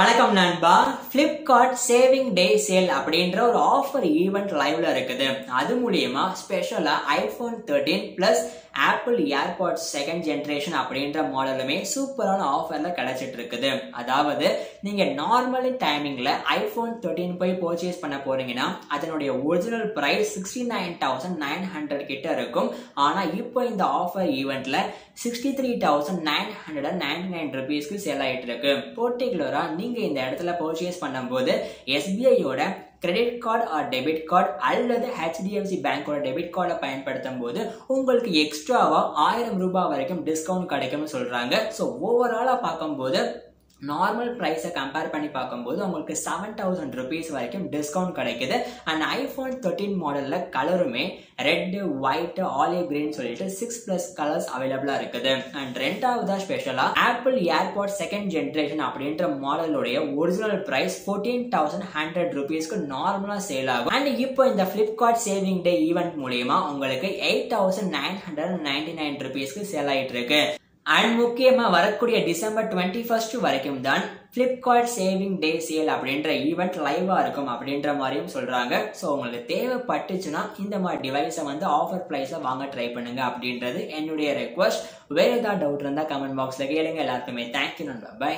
வணக்கம் நண்பா. Flipkart saving day sale அப்படின்ற ஒரு ஆஃபர் ஈவெண்ட் லைவ்ல இருக்குது. அது மூலியமா ஸ்பெஷலா iPhone thirteen plus Apple AirPods second generation அப்படின்ற மாடலுமே சூப்பரான ஆஃபர்ல கிடைச்சிட்டு இருக்குது அதாவது நீங்க நார்மல் டைமிங்ல ஐபோன் தேர்ட்டீன் போய் பர்ச்சேஸ் பண்ண போறீங்கன்னா அதனுடைய original price sixty nine thousand nine hundred கிட்ட இருக்கும். ஆனா இப்போ இந்த offer ஈவெண்ட்ல sixty three thousand nine hundred and ninety nine ருபீஸ்க்கு சேல் ஆயிட்டு இருக்கு பர்டிகுலரா நீங்க இந்த இடத்துல பர்ச்சேஸ் பண்ணும்போது எஸ்பிஐயோட credit card or debit card அல்லது ஹெச்டிஎஃப்சி பேங்கோட டெபிட் கார்டை பயன்படுத்தும் போது உங்களுக்கு எக்ஸ்ட்ராவா ஆயிரம் ரூபாய் வரைக்கும் டிஸ்கவுண்ட் கிடைக்கும்னு சொல்றாங்க. ஸோ ஓவராலாக பார்க்கும்போது நார்மல் ப்ரைஸை கம்பேர் பண்ணி பார்க்கும்போது உங்களுக்கு செவன் தௌசண்ட் ருபீஸ் வரைக்கும் டிஸ்கவுண்ட் கிடைக்குது. அண்ட் ஐஃபோன் தேர்ட்டீன் மாடலில் கலருமே ரெட்டு ஒயிட் ஆலிவ் கிரீன் சொல்லிட்டு சிக்ஸ் ப்ளஸ் கலர்ஸ் அவைலபிளாக இருக்குது. அண்ட் ரெண்டாவதா ஸ்பெஷலாக ஆப்பிள் ஏர்பாட் செகண்ட் ஜென்ரேஷன் அப்படின்ற மாடலுடைய original price fourteen thousand hundred ருபீஸ்க்கு நார்மலாக சேல் ஆகும். அண்ட் இப்போ இந்த ஃப்ளிப்கார்ட் சேவிங் டே ஈவெண்ட் மூலியமா உங்களுக்கு eight thousand nine hundred ninety nine ருபீஸ்க்கு சேல் ஆகிட்டு இருக்கு. அண்ட் முக்கியமா வரக்கூடிய டிசம்பர் டுவெண்ட்டி ஃபர்ஸ்ட் வரைக்கும் தான் பிளிப்கார்ட் சேவிங் டே சேல் அப்படின்ற ஈவெண்ட் லைவா இருக்கும் அப்படின்ற மாதிரியும் சொல்றாங்க. ஸோ உங்களுக்கு தேவைப்பட்டுச்சுன்னா இந்த மாதிரி டிவைஸை வந்து ஆஃபர் பிரைஸ்ல வாங்க ட்ரை பண்ணுங்க அப்படின்றது என்னுடைய ரெக்வஸ்ட் வேற ஏதாவது டவுட் இருந்தா கமெண்ட் பாக்ஸ்ல கேளுங்க. எல்லாருக்குமே தேங்க்யூ நண்பா. பை